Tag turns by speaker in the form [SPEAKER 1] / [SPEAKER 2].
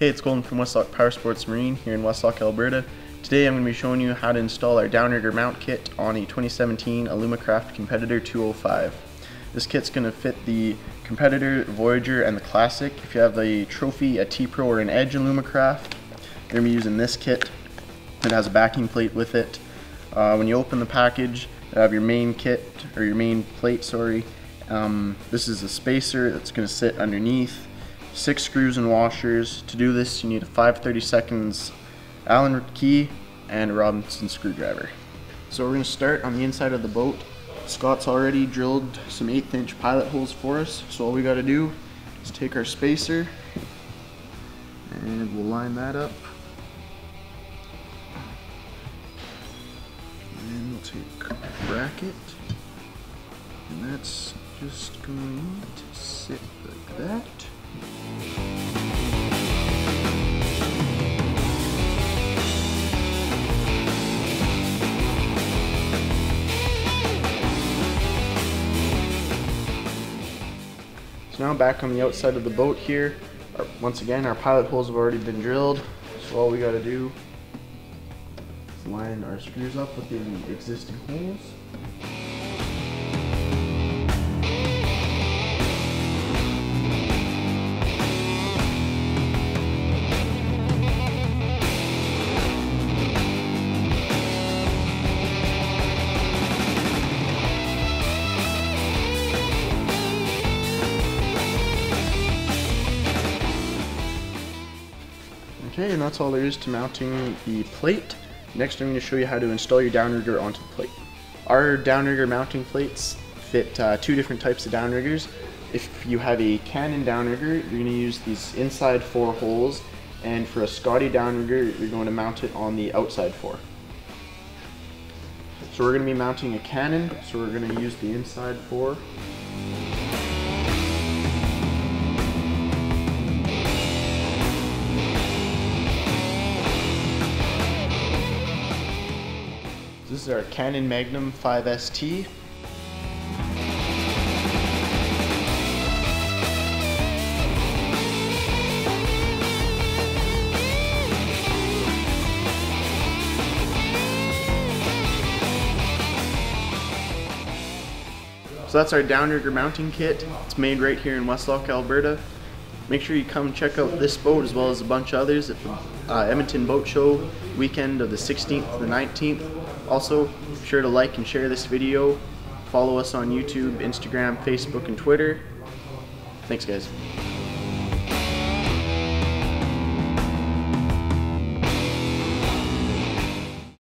[SPEAKER 1] Hey, it's Golden from Westlock Power Sports Marine here in Westlock, Alberta. Today I'm going to be showing you how to install our downrigger mount kit on a 2017 Alumacraft Competitor 205. This kit's going to fit the Competitor, Voyager, and the Classic. If you have the Trophy, a T-Pro, or an Edge Alumacraft, you're going to be using this kit. It has a backing plate with it. Uh, when you open the package, you have your main kit, or your main plate, sorry. Um, this is a spacer that's going to sit underneath six screws and washers. To do this, you need a 530 seconds Allen key and a Robertson screwdriver. So we're going to start on the inside of the boat. Scott's already drilled some eighth inch pilot holes for us. So all we got to do is take our spacer and we'll line that up. And we'll take a bracket and that's just going to sit like that. Now back on the outside of the boat here, our, once again our pilot holes have already been drilled, so all we got to do is line our screws up with the existing holes. Okay, and that's all there is to mounting the plate. Next I'm going to show you how to install your downrigger onto the plate. Our downrigger mounting plates fit uh, two different types of downriggers. If you have a Cannon downrigger, you're going to use these inside four holes, and for a Scotty downrigger, you're going to mount it on the outside four. So we're going to be mounting a Cannon, so we're going to use the inside four. Is our Cannon Magnum 5ST. So that's our downrigger mounting kit. It's made right here in Westlock, Alberta. Make sure you come check out this boat as well as a bunch of others at the uh, Edmonton Boat Show weekend of the 16th to the 19th. Also, be sure to like and share this video. Follow us on YouTube, Instagram, Facebook, and Twitter. Thanks, guys.